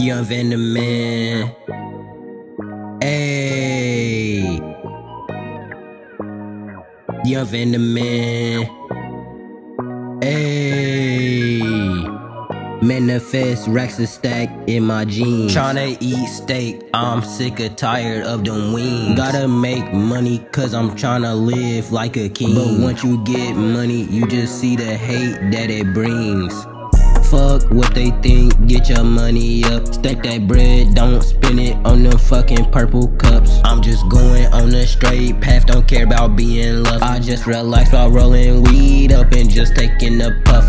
Yung Van The Man. Hey. Yung Van The Man. Hey. Manifest racks stack in my jeans. Tryna eat steak, I'm sick of tired of them wings. Gotta make money cause I'm tryna live like a king. But once you get money, you just see the hate that it brings. Fuck what they think, get your money up. Stack that bread, don't spend it on them fucking purple cups. I'm just going on a straight path, don't care about being loved. I just relax while rolling weed up and just taking a puff.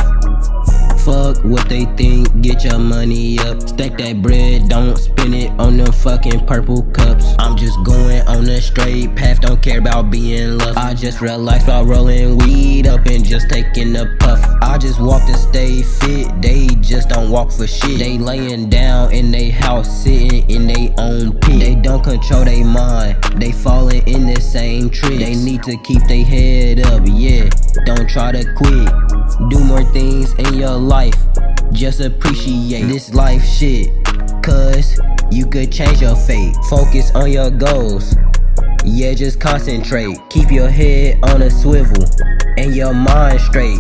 Fuck what they think, get your money up. Stack that bread, don't spend it on them fucking purple cups. I'm just going on a straight path, don't care about being loved. I just relax while rolling weed up and just taking a puff. I just walk to stay fit, they just don't walk for shit. They laying down in they house, sitting in they own pit. They don't control their mind, they falling in the same trick. They need to keep their head up, yeah. Don't try to quit. Do more things in your life. Just appreciate this life shit. Cause you could change your fate. Focus on your goals. Yeah, just concentrate. Keep your head on a swivel and your mind straight.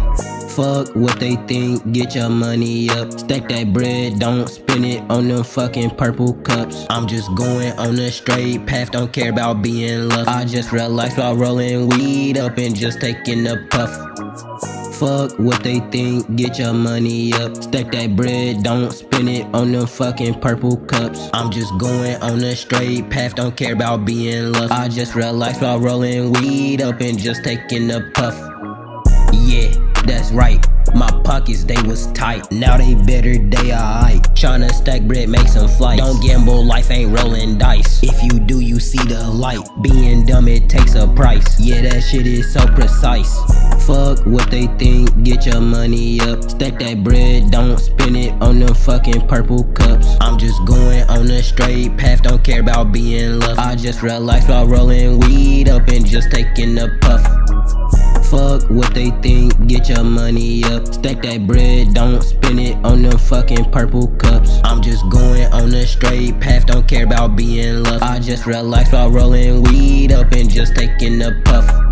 Fuck what they think, get your money up. Stack that bread, don't spend it on them fucking purple cups. I'm just going on a straight path, don't care about being loved. I just relax while rolling weed up and just taking a puff. Fuck what they think, get your money up. Stack that bread, don't spend it on them fucking purple cups. I'm just going on a straight path, don't care about being loved. I just relax while rolling weed up and just taking a puff. Yeah, that's right. My pockets, they was tight. Now they better, they alright. Tryna stack bread, make some flights. Don't gamble, life ain't rolling dice. If you do, you see the light. Being dumb, it takes a price. Yeah, that shit is so precise. Fuck what they think, get your money up. Stack that bread, don't spend it on them fucking purple cups. I'm just going on a straight path, don't care about being loved. I just relax while rolling weed up and just taking a puff. Fuck what they think, get your money up. Stack that bread, don't spend it on them fucking purple cups. I'm just going on a straight path, don't care about being loved. I just relax while rolling weed up and just taking a puff.